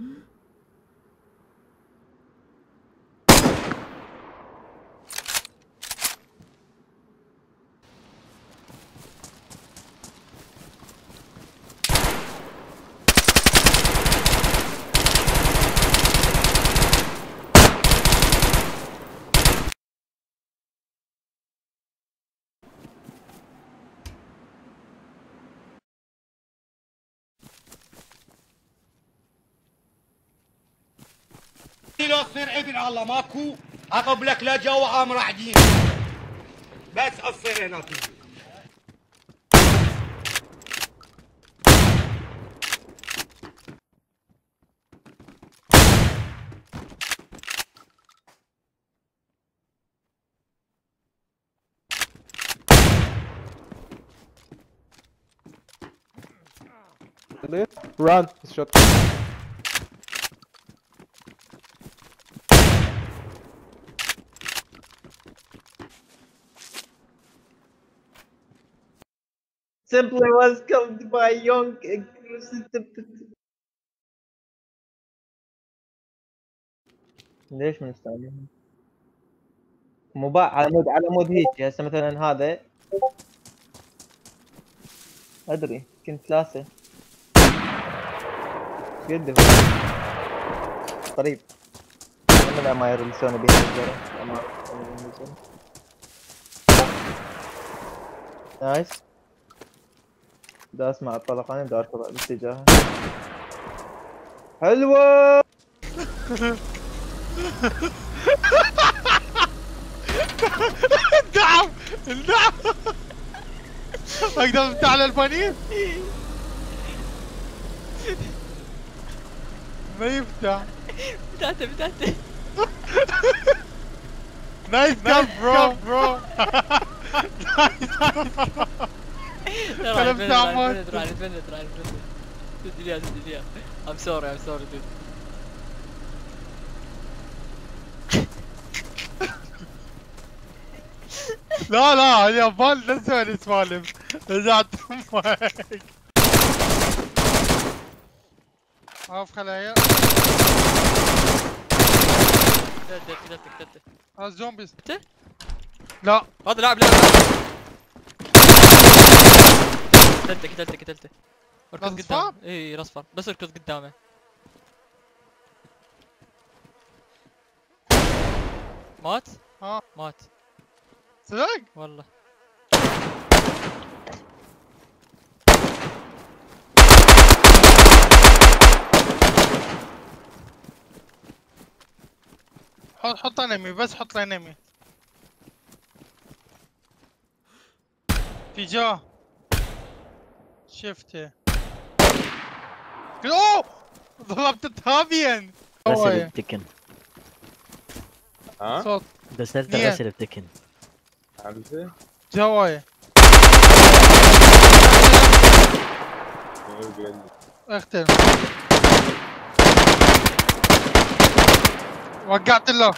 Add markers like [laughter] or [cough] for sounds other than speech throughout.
Mm-hmm. لو تصير ابن الله ماكو اقبلك لجا وعام راعدين بس أصير هنا Run. Shot. Simply was killed by young ليش من استعملهم؟ مباع على مود على مود هيك هسه مثلا هذا. أدري كنت ثلاثة يده. قريب من ما يرمسون بها الجرة ما نايس دا اسمع الطلقان دا أركض باتجاهه حلوة! [laughs] نعم نعم. أقدر أفتح على البنين؟ ما يفتح. بداته بداته نايس كاب برو برو كلام تعمل. راح نفند راح نفند سجل يا سجل يا ام سوري ام سوري دود لا لا اليابان لا تسوي لي سوالف رجعت أمك عارف خلايا قتلته قتلته هذا zombies انت؟ لا هذا لاعب لاعب قتلته قتلته قتلته اركض؟ قدام. اي الاصفر بس اركض قدامه. مات؟ ها. مات. صدق؟ والله. حط حط انمي بس حط انمي في جاه شفته اوه ضربت تهابيا رسل بتكن ها صوت رسلت نية. رسل بتكن حمزه جوايا شنو قال لي؟ اختم وقعت له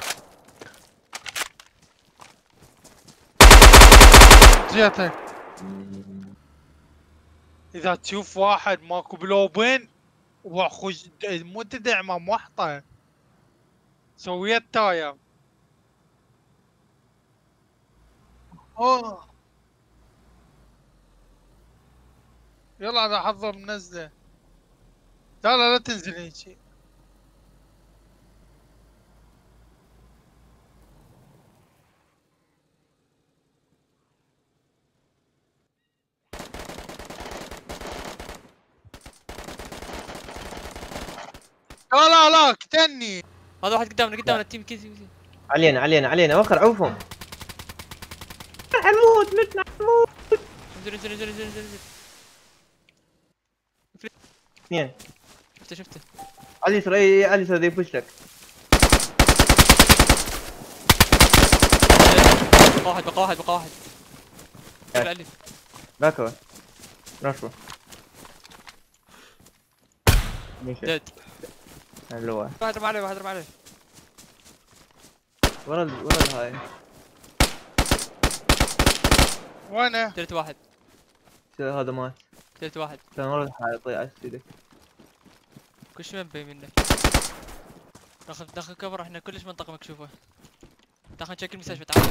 جيتك إذا تشوف واحد ماكو بلوبين وأخوش مو تدع ما محطة. سويت تاير أوه. يلا أنا احضر منزله لا لا لا تنزل هيجي لا لا لا اقتلني. هذا واحد قدامنا قدامنا ال team كذي كذي. علينا علينا علينا وخر عوفهم. حمود متنا حمود انزل انزل انزل انزل انزل. انزل اثنين شفته شفته. علي يسر أي علي يسر يفش لك. بقى واحد بقى واحد بقى واحد. علي علي back هو رشوه ديد اللي هو. واحد رمى عليه واحد رمى عليه. ورا ورا الهاي. وأنا إيه؟ ثلث واحد. هذا مات ثلث واحد. كان ورا الحائط طيع إيدك كل شيء منبي منك. داخل داخل كفر إحنا كلش منطقة مكشوفة. داخل نشكل مستشفى تعال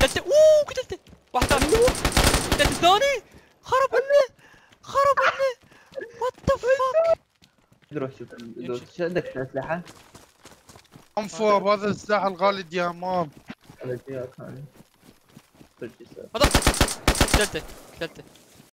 قتلته أوه! قتلته! واحد ثاني. قتلت الثاني خرب منه! خرب منه! روح شوف اللوت عندك أسلحة؟ ام فوب هذا السلاح الغالي الديامام هذا هذا. قتلته قتلته